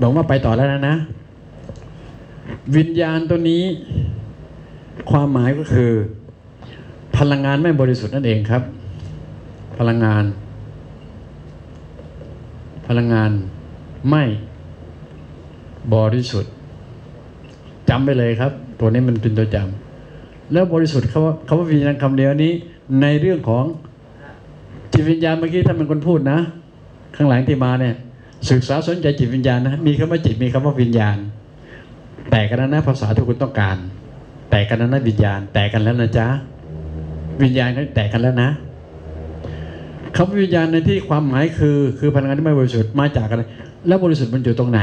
บอกว่าไปต่อแล้วนะนะ วิญญาณตัวนี้ ความหมายก็คือ พลังงานไม่บริสุทธิ์นั่นเองครับ พลังงาน พลังงานไม่บริสุทธิ์จำไปเลยครับ ตัวนี้มันเป็นตัวจำแล้วบริสุทธิ์เขาว่าคำว่าวิญญาณคำเดียวนี้ ในเรื่องของจิตวิญญาณเมื่อกี้ท่านเป็นคนพูดนะ ข้างหลังที่มาเนี่ย ศึกษาสนใจจิตวิญญาณนะมีคำว่าจิตมีคำว่าวิญญาณ แต่กันนะนะภาษาที่คุณต้องการ แต่กันนะนะวิญญาณ แต่กันแล้วนะจ๊ะวิญญาณก็แตกกันแล้วนะคำว่าวิญญาณในที่ความหมายคือ คือพลังงานที่ไม่บริสุทธิ์มาจากอะไรแล้วบริสุทธิ์มันอยู่ตรงไหน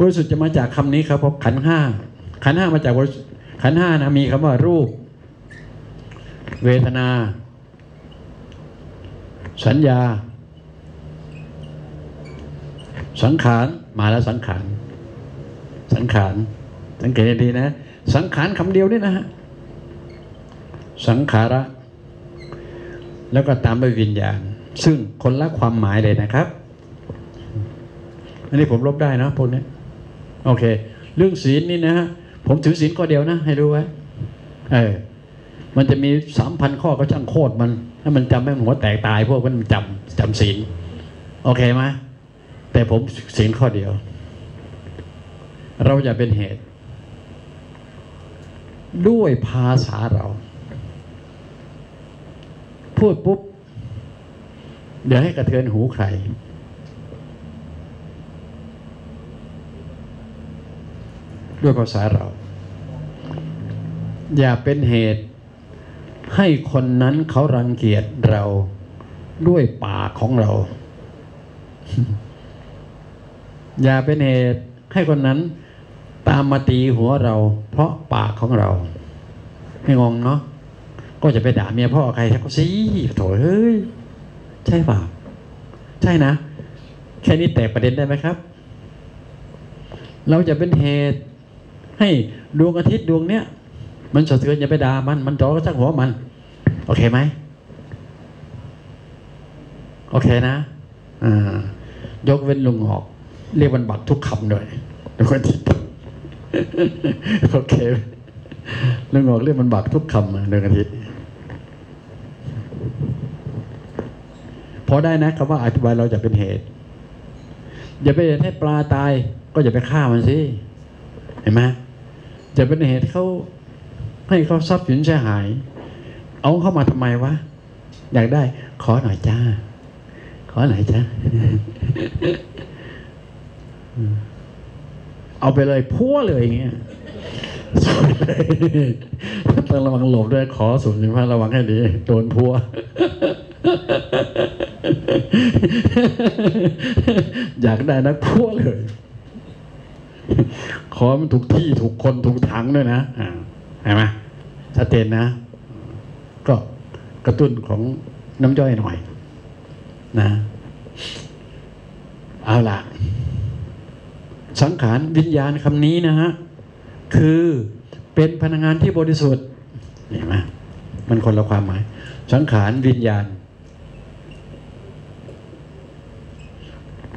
บริสุทธิ์จะมาจากคำนี้ครับเพราะขันห้าขันห้ามาจากบริสุทธิ์ขันห้านะมีคำว่ารูป เวทนา สัญญา สังขารมาแล้วสังขาร สังขาร สังเกตให้ดีนะ สังขารคำเดียวนี่นะฮะ สังขาระ แล้วก็ตามด้วยวิญญาณ ซึ่งคนละความหมายเลยนะครับ อันนี้ผมลบได้นะพวกนี้ โอเค เรื่องศีลนี่นะฮะ ผมถือศีลข้อเดียวนะ ให้รู้ไว้ เออ มันจะมีสามพันข้อก็ช่างโคตรมัน ถ้ามันจำไม่หัวแตกตายพวกมันจำจำศีล โอเคไหม แต่ผมศีลข้อเดียว เราอย่าเป็นเหตุ ด้วยภาษาเรา พูดปุ๊บ เดี๋ยวให้กระเทือนหูใคร ด้วยภาษาเรา อย่าเป็นเหตุให้คนนั้นเขารังเกียจเราด้วยปากของเรา อย่าเป็นเหตุให้คนนั้นตามมาตีหัวเรา เพราะปากของเรา ไม่งงเนาะก็จะไปด่าเมียพ่อใครก็สิโถเฮ้ย ใช่เปล่าใช่นะ แค่นี้แตกประเด็นได้ไหมครับ เราจะเป็นเหตุ ให้ดวงอาทิตย์ดวงเนี้ยมันสะเทือนอย่าไปด่ามัน มันจอก็ช่างหัวมัน โอเคไหมโอเคนะอ่ายกเว้นลุงออก เรียกมันบักทุกคำด้วยดวงอาทิตย์โอเคลุงออกเรียกมันบักทุกคำอะดวงอาทิตย์พอได้นะคำว่าอธิบายเราจะเป็นเหตุ อย่าไปให้ปลาตาย ก็อย่าไปฆ่ามันสิเห็นไหมจะเป็นเหตุเขาให้เขาทรัพย์สินเสียหาย เอาเข้ามาทำไมวะอยากได้ ขอหน่อยจ้า ขอหน่อยจ้า เอาไปเลยพัวเลยอย่างเงี้ยสวยเลยต้องระวังหลบด้วยขอสูงสิบห้าระวังให้ดีโดนพัวอยากได้นะพัวเลย ขอมันถูกที่ถูกคนถูกถังด้วยนะเห็นไหมชัดเจนนะ ก็กระตุ้นของน้ำย่อยหน่อย นะ เอาล่ะ สังขารวิญญาณคำนี้นะฮะ คือเป็นพลังงานที่บริสุทธิ์เห็นไหมมันคนละความหมาย สังขารวิญญาณ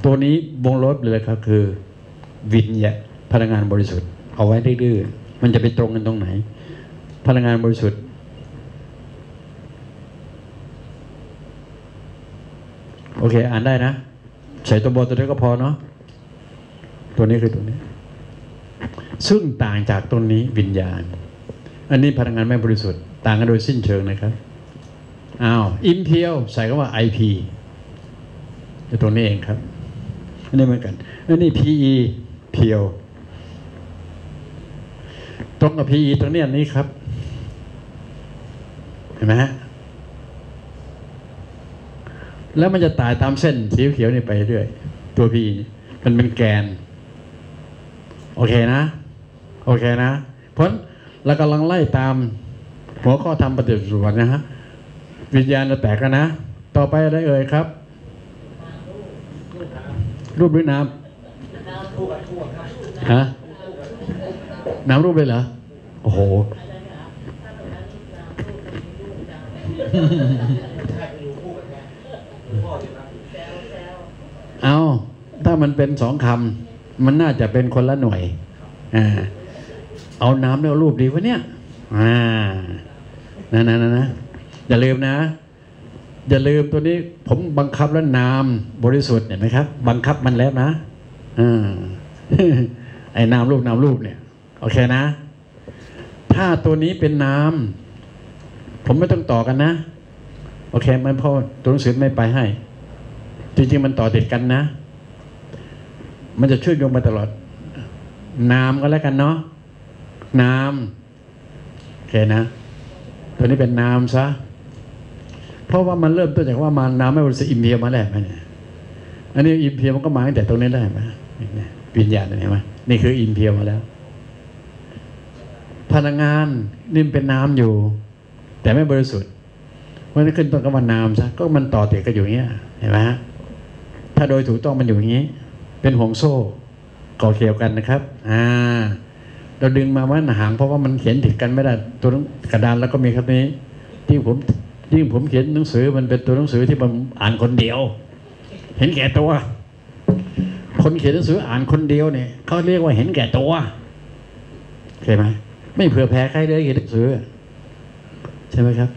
ตัวนี้วงลบเลยครับคือ วิญญาพลังงานบริสุทธิ์ เอาไว้ดื้อๆมันจะไปตรงกันตรงไหน พลังงานบริสุทธิ์ โอเค อ่านได้นะ ใส่ตัวบอตัวนี้ก็พอเนาะ ตัวนี้คือตัวนี้ ซึ่งต่างจากตัวนี้วิญญาณ อันนี้พลังงานไม่บริสุทธิ์ ต่างกันโดยสิ้นเชิงนะครับอ้าวอิมเพียวใส่คำว่า IP จะตัวนี้เองครับอันนี้เหมือนกันอันนี้ PE เพียว ตรงกับ PE ตรงนี้อันนี้ครับ เห็นไหมฮะแล้วมันจะตายตามเส้นสีเขียวนี่ไปเรื่อย ตัว PE มันเป็นแกน โอเคนะ โอเคนะ เพราะเรากำลังไล่ตาม หัวข้อทำปฏิบัติสวนนะฮะ วิญญาณจะแตกกันนะ ต่อไปอะไรเอ่ยครับ รูปหรือน้ำฮะน้ำรูปเลยเหรอ โอ้โหเอาถ้ามันเป็นสองคำ มันน่าจะเป็นคนละหน่วยอเอาน้ำแล้วรูปดีวะเนี่ยอ่านะนะนะนะอย่าลืมนะ อย่าลืมตัวนี้ ผมบังคับแล้วนามบริสุทธิ์เห็นไหมครับ บังคับมันแล้วนะอ่าไอ้นามรูปนามรูปเนี่ยโอเคนะ ถ้าตัวนี้เป็นนามผมไม่ต้องต่อกันนะ โอเคมันพราะตัวหนังสือไม่ไปให้ จริงๆมันต่อติดกันนะ มันจะช่วยโยงมาตลอด นามก็แล้วกันเนาะนามโอเคนะ ตัวนี้เป็นนามซะเพราะว่ามันเริ่มต้นจากว่ามันนามไม่บริสุทธิ์อิมเพียมาแล้วไหมเนี่ยอันนี้อิมเพียมันก็มาตั้งแต่ตรงนี้ได้ไหมเนี่ยวิญญาณเห็นไหมนี่คืออิมเพียมาแล้ว พลังงานนี่มเป็นนามอยู่ แต่ไม่บริสุทธิ์เพราะฉะนั้นขึ้นต้นกับว่านามซะก็มันต่อติดกันอยู่เงี้ยเห็นไหมถ้าโดยถูกต้องมันอยู่อย่างนี้ เป็นห่วงโซ่ก่อเกี่ยวกันนะครับ อ่า เราดึงมาว่าหางเพราะว่ามันเขียนติดกันไม่ได้ตัวกระดานแล้วก็มีครับนี้ ที่ผมยิ่งผมเขียนหนังสือมันเป็นตัวหนังสือที่ผมอ่านคนเดียว เห็นแก่ตัว คนเขียนหนังสืออ่านคนเดียวเนี่ยเขาเรียกว่าเห็นแก่ตัวเข้าใจไหมไม่เผื่อแพ้ใครเลยเขียนหนังสือ ใช่ไหมครับ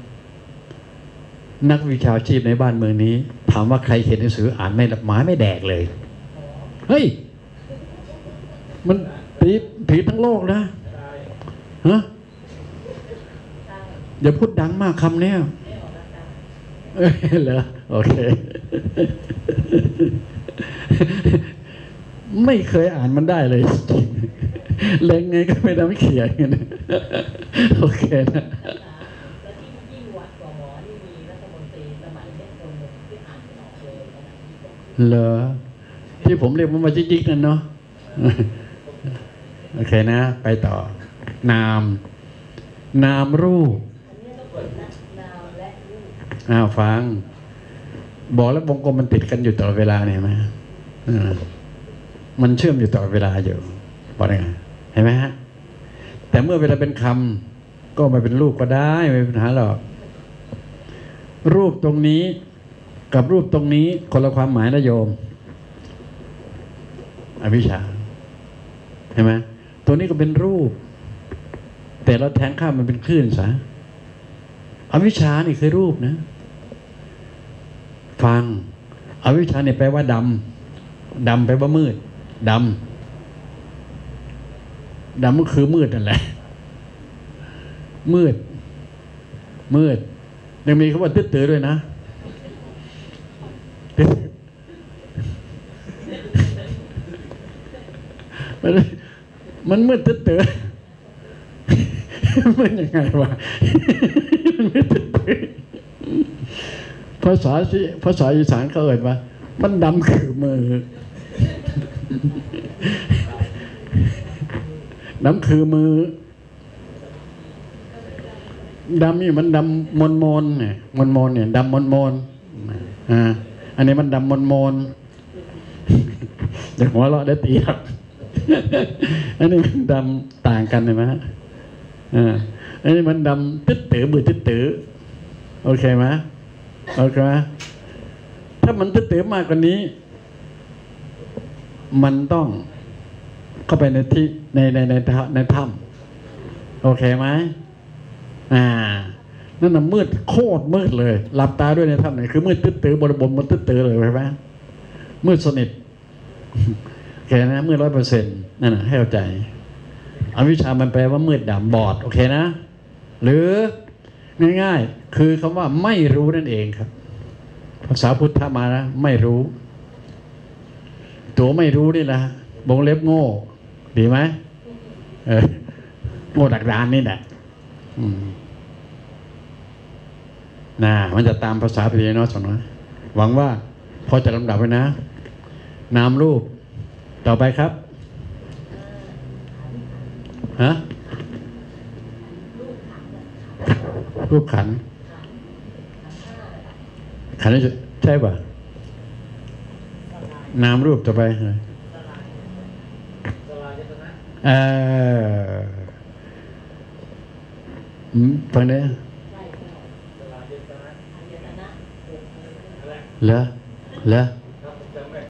นักวิชาชีพในบ้านเมืองนี้ ถามว่าใครเขียนหนังสืออ่านไม่หมาไม่แดกเลย เฮ้ย มันผีผีทั้งโลกนะฮะอย่าพูดดังมากคำเนี้ยเอ้ยเหรอโอเค ไม่เคยอ่านมันได้เลยจริงเล็งไงก็ไม่ได้ไม่เขียนกันโอเคนะและที่ยิ่งหวัดกว่าหมอนี่มีรัฐมนตรีสมัยเนี้ยคนหนึ่งที่อ่านไม่ออกเลยนะเหรอ ที่ผมเรียกมันมาจิกๆนั่นเนาะโอเคนะ ไปต่อ นาม นามรูปอ้าวฟัง บอกแล้ววงกลมมันติดกันอยู่ตลอดเวลาเนี่ยไหมมันเชื่อมอยู่ตลอดเวลาอยู่บอกได้ไงเห็นไหมฮะ แต่เมื่อเวลาเป็นคำก็มาเป็นรูปก็ได้ไม่มีปัญหาหรอก รูปตรงนี้กับรูปตรงนี้คนละความหมายนะโยม อวิชชาเห็นไหมตัวนี้ก็เป็นรูป แต่เราแทงข้ามมันเป็นคลื่นซะอวิชชานี่คือรูปนะ ฟัง อวิชชาเนี่ยแปลว่าดำดำแปลว่ามืดดำดำก็คือมืดนั่นแหละ มืด มืด ยังมีคำว่าตื้อตือด้วยนะ มัน มันมืดตื้อตือมันยังไงวะมันมืดตื้อตือภาษาที่ภาษาอีสานเขาเอ่ยว่ามันดำคือมือดำคือมือดำนี่มันดำมนมนเนี่ยมนมนเนี่ยดำมนมนอ่าอันนี้มันดำมนมนๆอย่าหัวเราะได้ตีครับ อันนี้มันดำต่างกันเห็นไหมฮะอ่าอันนี้มันดำตึ๊ดตือบือตึ๊ดตือโอเคไหมโอเคไหมถ้ามันตึ๊ดตือมากกว่านี้ มันต้องเข้าไปในที่ในในในถ้ำในถ้ำโอเคไหมอ่านั่นน่ะมืดโคตรมืดเลยหลับตาด้วยในถ้ำไหนคือมืดตึ๊ดตือบริบทมันตึ๊ดตือเลยใช่ไหมมืดสนิท เคนะมืดร้อยเปอร์เซ็นต์นั่นนะให้เข้าใจอวิชชามันแปลว่ามืดดำบอดโอเคนะ หรือง่ายๆ คือคำว่าไม่รู้นั่นเองครับ ภาษาพุทธมานะไม่รู้ ตัวไม่รู้นี่แหละวงเล็บโง่ ดีไหมเออโง่ดักดานนี่แหละน่ามันจะตามภาษาพลีเนาะสองน้อยหวังว่าพอจะลำดับไว้นะ นามรูป ต่อไปครับฮะรูปขัน ขันนี่จะใช่ป่ะนามรูปต่อไปเอออืมฟังได้ยังเหรอเหรอ